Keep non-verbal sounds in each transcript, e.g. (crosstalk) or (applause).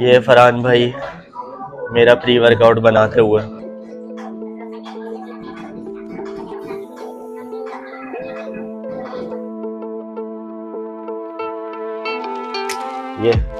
ये फरहान भाई मेरा प्री वर्कआउट बनाते हुए। ये।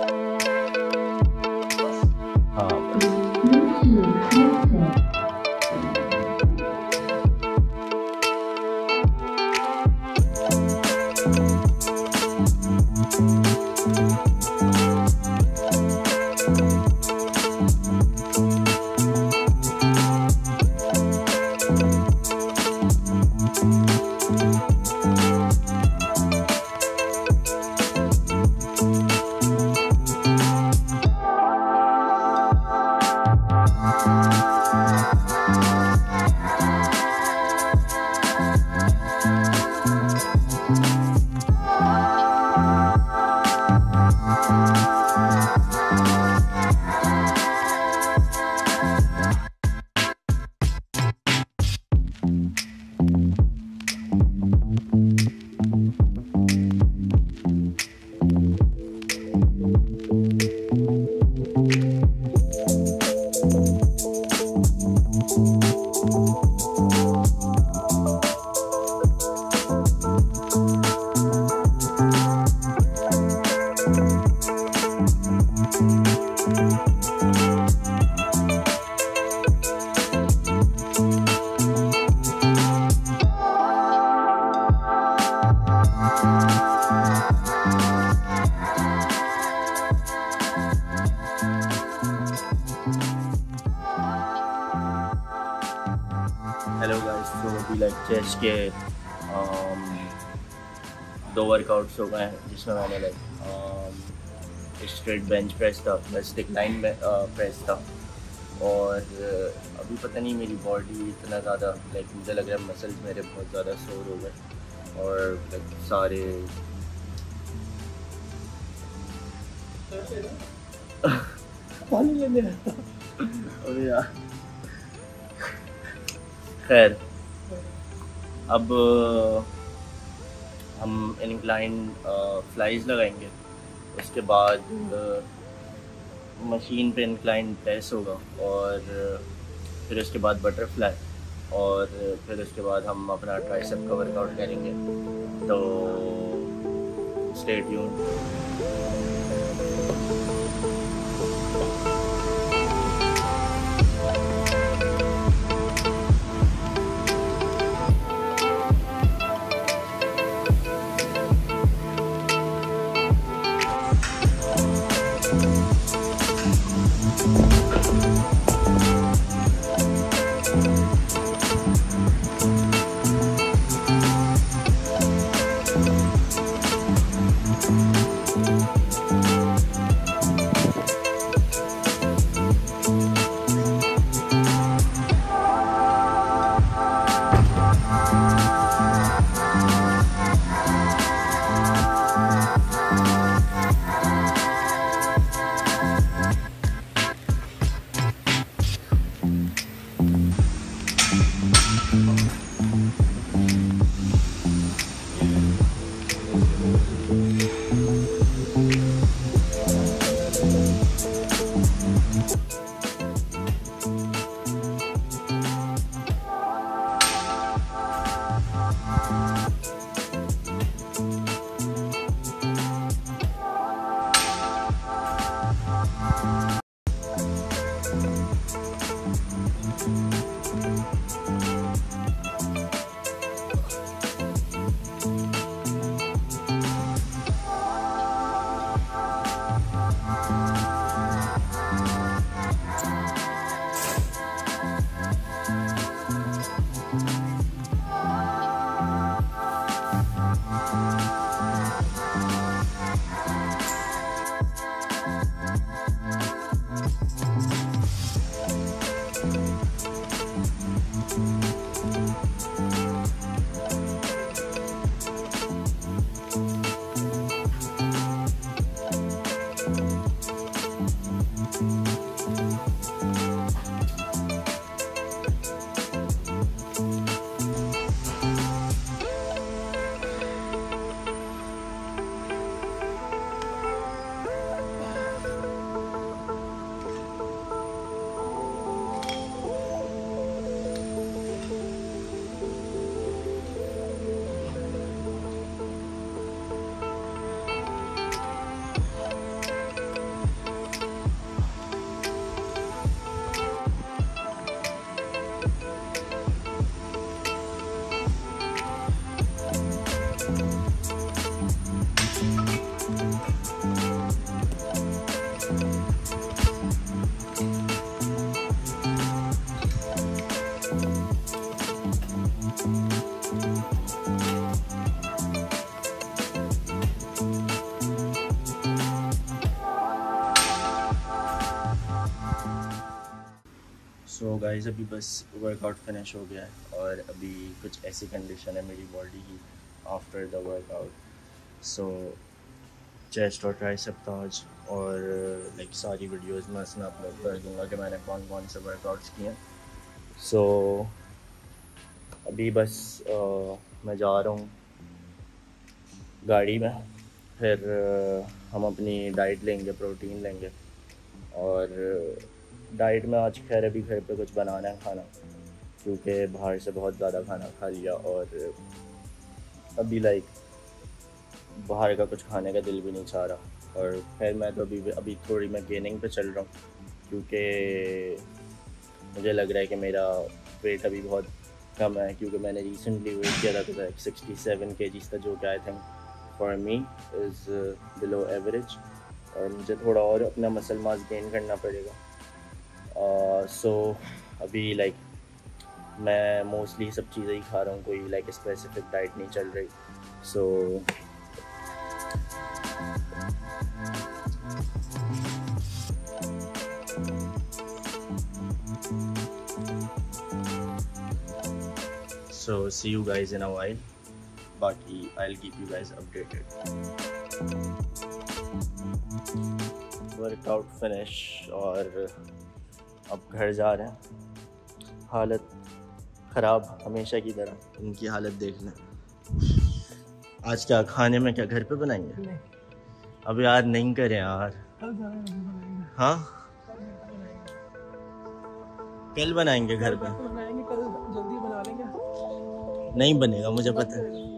अभी लाइक चेस्ट के um, दो वर्कआउट्स हो गए हैं जिसमें मैंने लाइक स्ट्रेट बेंच प्रेस था बस लाइन प्रेस था। और uh, अभी पता नहीं मेरी बॉडी इतना ज़्यादा लाइक मुझे लग रहा है मसल्स मेरे बहुत ज़्यादा शोर हो गए और लाइक सारे पानी लेने। (laughs) अरे यार। खैर। अब हम इनक्लाइन फ्लाइज लगाएँगे। उसके बाद मशीन पे इनक्लाइन प्रेस होगा और फिर उसके बाद बटरफ्लाई और फिर उसके बाद हम अपना ट्राइसेप का वर्कआउट करेंगे। तो स्टे ट्यून गाइस अभी बस वर्कआउट फिनिश हो गया है और अभी कुछ ऐसी कंडीशन है मेरी बॉडी की after the workout so chest और ट्राइसेप था आज और लाइक सारी वीडियोस में इसमें अपलोड कर दूँगा कि मैंने कौन कौन से वर्कआउट्स किए सो so, अभी बस आ, मैं जा रहा हूँ गाड़ी में। फिर हम अपनी डाइट लेंगे प्रोटीन लेंगे और डाइट में आज खैर अभी घर पे कुछ बनाना है खाना, क्योंकि बाहर से बहुत ज़्यादा खाना खा लिया और अभी लाइक बाहर का कुछ खाने का दिल भी नहीं चाह रहा। और खैर मैं तो अभी अभी थोड़ी मैं गेनिंग पे चल रहा हूँ, क्योंकि मुझे लग रहा है कि मेरा वेट अभी बहुत कम है, क्योंकि मैंने रिसेंटली वेट किया था सिक्सटी सेवन के जी था जो कि I think for me is below average और मुझे थोड़ा और अपना मसल मास गेन करना पड़ेगा। सो uh, so, अभी लाइक like, मैं मोस्टली सब चीज़ें ही खा रहा हूँ कोई लाइक स्पेसिफिक डाइट नहीं चल रही। सो so, so see you guys in a while. बाकी I keep you guys updated workout finish और अब घर जा रहे हैं। हालत ख़राब हमेशा की तरह। इनकी हालत देख लें। आज क्या खाने में क्या घर पे बनाएँगे? अब यार नहीं करें यार। हाँ? कल बनाएँगे घर पे। बनाएँगे कल जल्दी बना लेंगे। नहीं बनेगा मुझे पता है।